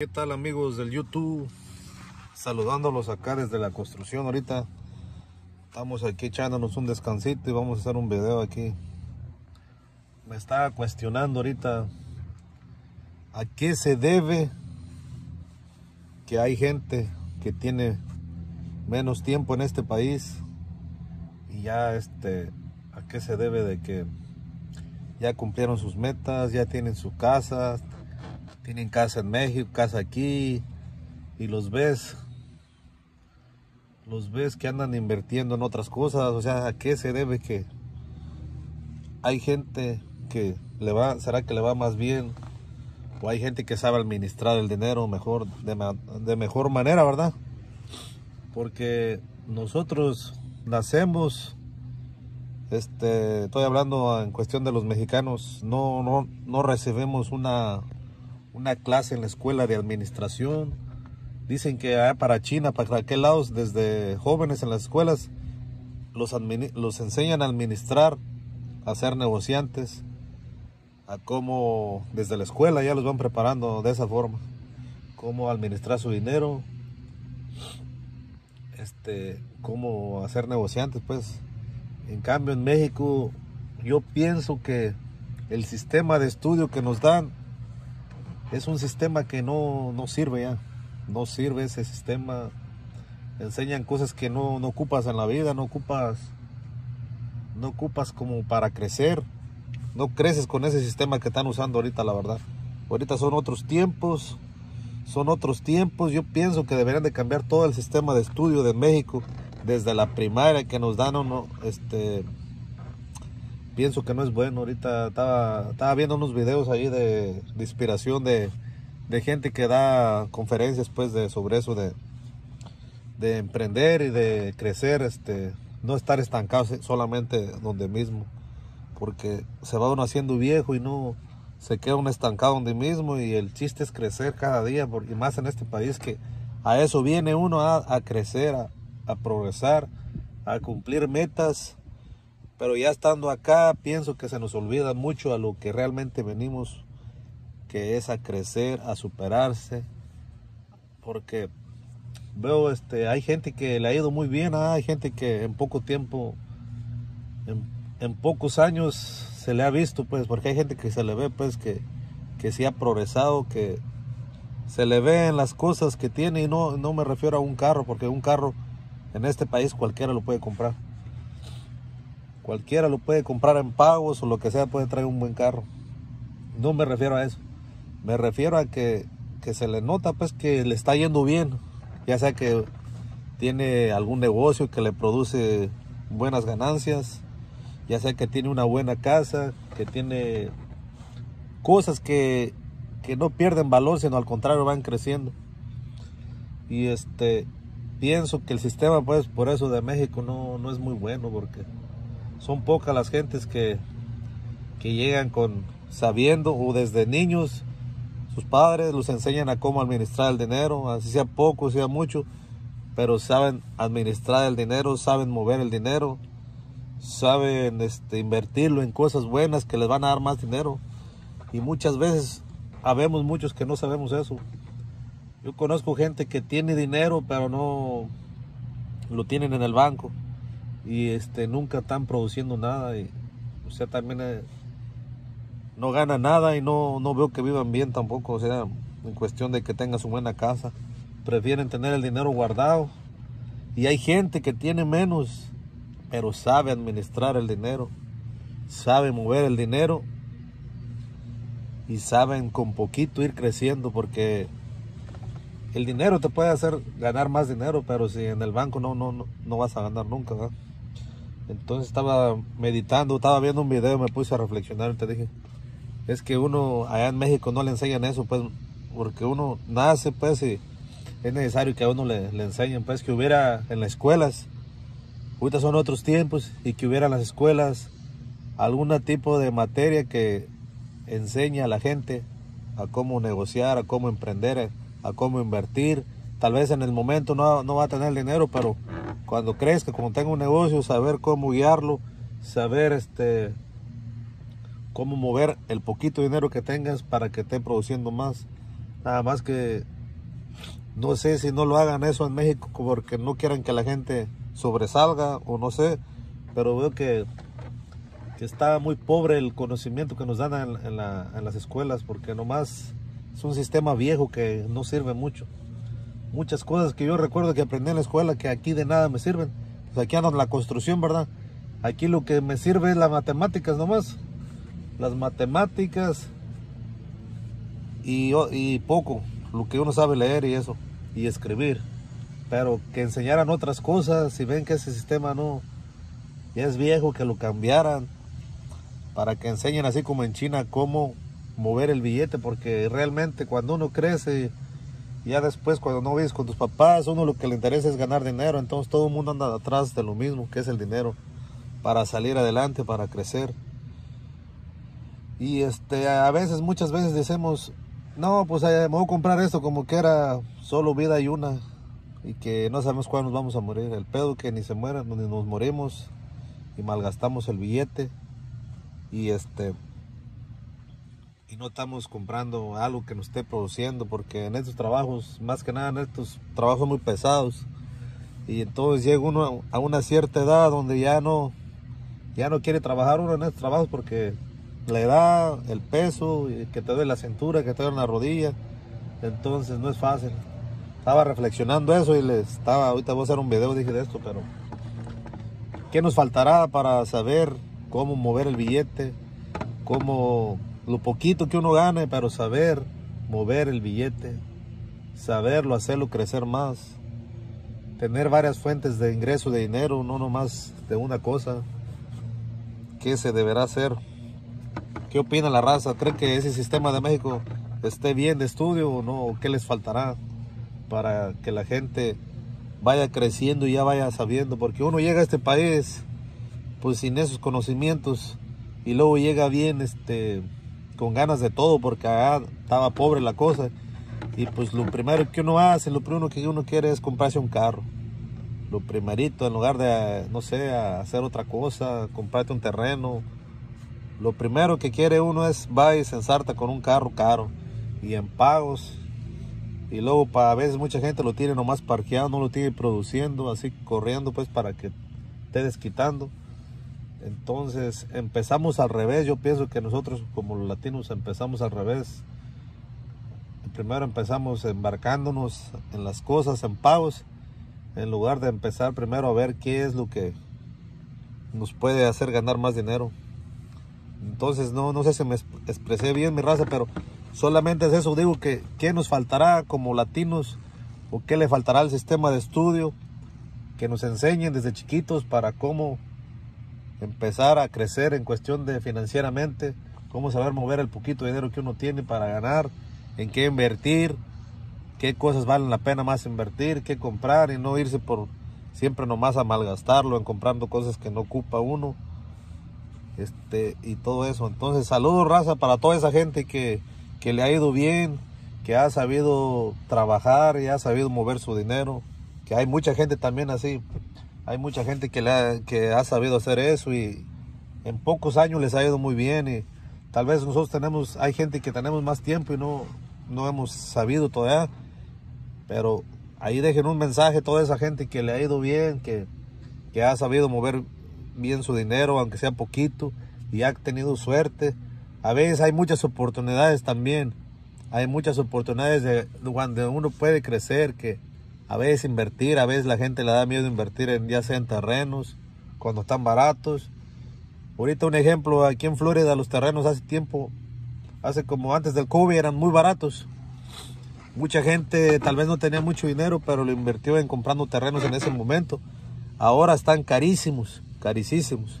¿Qué tal amigos del YouTube? Saludándolos acá desde la construcción ahorita. Estamos aquí echándonos un descansito y vamos a hacer un video aquí. Me estaba cuestionando ahorita a qué se debe que hay gente que tiene menos tiempo en este país y ya este a qué se debe de que ya cumplieron sus metas, ya tienen su casa, tienen casa en México, casa aquí, y los ves, los ves que andan invirtiendo en otras cosas, o sea, ¿a qué se debe que hay gente que le va, será que le va más bien, o hay gente que sabe administrar el dinero mejor, de, de mejor manera, ¿verdad? Porque nosotros nacemos este, estoy hablando en cuestión de los mexicanos, no, no, no recibimos una una clase en la escuela de administración. Dicen que para China, para aquel lado, desde jóvenes en las escuelas, los, los enseñan a administrar, a ser negociantes, a cómo desde la escuela ya los van preparando de esa forma, cómo administrar su dinero, este, cómo hacer negociantes, pues. En cambio, en México, yo pienso que el sistema de estudio que nos dan es un sistema que no, no, sirve ya. No sirve ese sistema. Enseñan cosas que no, no, ocupas en la vida, no ocupas, no ocupas como para crecer. No creces con ese sistema que están usando ahorita, la verdad. Ahorita son otros tiempos, son otros tiempos. Yo pienso que deberían de cambiar todo el sistema de estudio de México, desde la primaria que nos dan uno, este, pienso que no es bueno. Ahorita estaba, estaba viendo unos videos ahí de, inspiración de, de, gente que da conferencias pues de sobre eso de, de emprender y de crecer, este, no estar estancado solamente donde mismo, porque se va uno haciendo viejo y no se queda uno estancado donde mismo y el chiste es crecer cada día, y más en este país que a eso viene uno a, a crecer, a, a progresar, a cumplir metas pero ya estando acá, pienso que se nos olvida mucho a lo que realmente venimos, que es a crecer, a superarse. Porque veo, este, hay gente que le ha ido muy bien, ah, hay gente que en poco tiempo, en, pocos años se le ha visto, pues, porque hay gente que se le ve, pues, que, que sí ha progresado, que se le ve en las cosas que tiene y no, no me refiero a un carro, porque un carro en este país cualquiera lo puede comprar Cualquiera lo puede comprar en pagos o lo que sea, puede traer un buen carro. No me refiero a eso. Me refiero a que, se le nota pues que le está yendo bien. Ya sea que tiene algún negocio que le produce buenas ganancias. Ya sea que tiene una buena casa, que tiene cosas que, que no pierden valor, sino al contrario van creciendo. Y este pienso que el sistema pues por eso de México no, no es muy bueno porque son pocas las gentes que, que llegan con sabiendo o desde niños sus padres los enseñan a cómo administrar el dinero, así sea poco, sea mucho, pero saben administrar el dinero, saben mover el dinero, saben este, invertirlo en cosas buenas que les van a dar más dinero. Y muchas veces habemos muchos que no sabemos eso. Yo conozco gente que tiene dinero, pero no lo tienen en el banco y este nunca están produciendo nada y o sea también eh, no gana nada y no, no veo que vivan bien tampoco o sea en cuestión de que tengan su buena casa prefieren tener el dinero guardado y hay gente que tiene menos pero sabe administrar el dinero sabe mover el dinero y saben con poquito ir creciendo porque el dinero te puede hacer ganar más dinero, pero si en el banco no, no, no, vas a ganar nunca. Entonces estaba meditando, estaba viendo un video, me puse a reflexionar y te dije, es que uno allá en México no le enseñan eso, pues, porque uno nace, pues, y es necesario que a uno le, le enseñen, pues, que hubiera en las escuelas, ahorita son otros tiempos, y que hubiera en las escuelas algún tipo de materia que enseñe a la gente a cómo negociar, a cómo emprender, a cómo invertir. Tal vez en el momento no, no va a tener dinero, pero cuando crezca, cuando tenga un negocio, saber cómo guiarlo, saber este cómo mover el poquito dinero que tengas para que esté produciendo más. Nada más que no sé si no lo hagan eso en México porque no quieren que la gente sobresalga o no sé, pero veo que, está muy pobre el conocimiento que nos dan en, las escuelas porque nomás es un sistema viejo que no sirve mucho. Muchas cosas que yo recuerdo que aprendí en la escuela que aquí de nada me sirven. Pues aquí ando en la construcción, ¿verdad? Aquí lo que me sirve es las matemáticas nomás. Las matemáticas y, y poco, lo que uno sabe leer y eso y escribir. Pero que enseñaran otras cosas, si ven que ese sistema no ya es viejo, que lo cambiaran para que enseñen así como en China cómo mover el billete, porque realmente cuando uno crece, ya después cuando no vives con tus papás, uno lo que le interesa es ganar dinero, entonces todo el mundo anda atrás de lo mismo, que es el dinero, para salir adelante, para crecer. Y este, a veces, muchas veces decimos, no, pues me voy a comprar esto como que era solo vida y una. Y que no sabemos cuándo nos vamos a morir. El pedo que ni se muera, ni nos morimos. Y malgastamos el billete. Y este. Y no estamos comprando algo que nos esté produciendo. Porque en estos trabajos, más que nada en estos trabajos muy pesados. Y entonces llega uno a una cierta edad donde ya no. Ya no quiere trabajar uno en estos trabajos porque la edad, el peso, que te duele la cintura, que te duele la rodilla. Entonces no es fácil. Estaba reflexionando eso y les estaba, ahorita voy a hacer un video, dije de esto, pero ¿qué nos faltará para saber cómo mover el billete? Cómo lo poquito que uno gane, pero saber mover el billete, saberlo, hacerlo crecer más, tener varias fuentes de ingreso de dinero, no nomás de una cosa. ¿Qué se deberá hacer? ¿Qué opina la raza? ¿Cree que ese sistema de México esté bien de estudio o no? ¿Qué les faltará para que la gente vaya creciendo y ya vaya sabiendo? Porque uno llega a este país pues sin esos conocimientos y luego llega bien este con ganas de todo porque estaba pobre la cosa y pues lo primero que uno hace, lo primero que uno quiere es comprarse un carro. Lo primerito, en lugar de, no sé, hacer otra cosa, comprarte un terreno, lo primero que quiere uno es va y se ensarta con un carro caro y en pagos. Y luego para a veces mucha gente lo tiene nomás parqueado, no lo tiene produciendo, así corriendo pues para que esté desquitando. Entonces empezamos al revés, yo pienso que nosotros como los latinos empezamos al revés. Primero empezamos embarcándonos en las cosas, en pagos, en lugar de empezar primero a ver qué es lo que nos puede hacer ganar más dinero. Entonces, no, no sé si me expresé bien mi raza, pero solamente es eso. Digo que qué nos faltará como latinos o qué le faltará al sistema de estudio que nos enseñen desde chiquitos para cómo empezar a crecer en cuestión de financieramente, cómo saber mover el poquito dinero que uno tiene para ganar, en qué invertir, qué cosas valen la pena más invertir, qué comprar y no irse por siempre nomás a malgastarlo en comprando cosas que no ocupa uno este, y todo eso. Entonces, saludos, raza, para toda esa gente que, que le ha ido bien, que ha sabido trabajar y ha sabido mover su dinero. Que hay mucha gente también así. Hay mucha gente que, le ha, que ha sabido hacer eso y en pocos años les ha ido muy bien. Y tal vez nosotros tenemos, hay gente que tenemos más tiempo y no, no hemos sabido todavía. Pero ahí dejen un mensaje a toda esa gente que le ha ido bien, que, que ha sabido mover bien su dinero, aunque sea poquito, y ha tenido suerte. A veces hay muchas oportunidades también. Hay muchas oportunidades de donde uno puede crecer, que a veces invertir, a veces la gente le da miedo invertir en ya sea en terrenos, cuando están baratos. Ahorita un ejemplo, aquí en Florida los terrenos hace tiempo, hace como antes del COVID eran muy baratos. Mucha gente tal vez no tenía mucho dinero, pero lo invirtió en comprando terrenos en ese momento. Ahora están carísimos carísimos.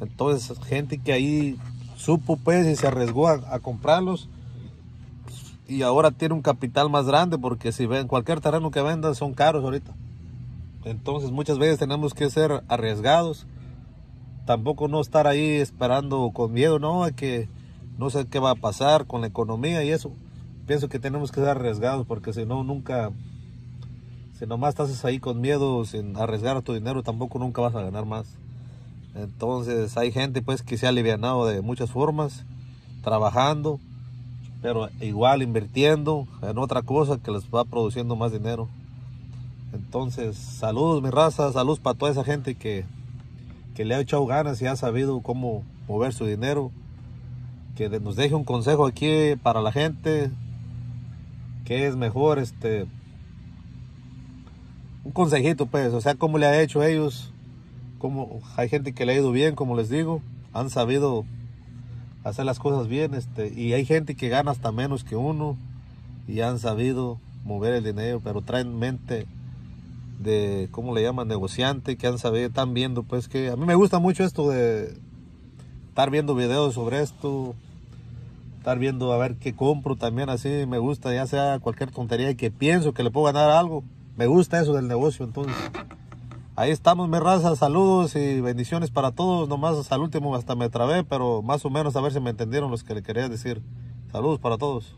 Entonces, gente que ahí supo pues y se arriesgó a, comprarlos y ahora tiene un capital más grande porque si ven cualquier terreno que vendan son caros ahorita. Entonces muchas veces tenemos que ser arriesgados. Tampoco no estar ahí esperando con miedo, no, a que no sé qué va a pasar con la economía y eso. Pienso que tenemos que ser arriesgados porque si no nunca si nomás estás ahí con miedo, sin arriesgar tu dinero, tampoco nunca vas a ganar más. Entonces hay gente pues que se ha alivianado de muchas formas, trabajando pero igual invirtiendo en otra cosa que les va produciendo más dinero. Entonces, saludos mi raza, saludos para toda esa gente que, que le ha echado ganas y ha sabido cómo mover su dinero. Que nos deje un consejo aquí para la gente, que es mejor este un consejito pues, o sea, cómo le ha hecho ellos, como hay gente que le ha ido bien, como les digo, han sabido hacer las cosas bien, este, y hay gente que gana hasta menos que uno y han sabido mover el dinero, pero traen mente de, ¿cómo le llaman? Negociante, que han sabido, están viendo, pues que a mí me gusta mucho esto de estar viendo videos sobre esto, estar viendo a ver qué compro también así, me gusta, ya sea cualquier tontería y que pienso que le puedo ganar algo, me gusta eso del negocio, entonces ahí estamos, mi raza, saludos y bendiciones para todos, nomás al último hasta me trabé, pero más o menos a ver si me entendieron los que le quería decir, saludos para todos.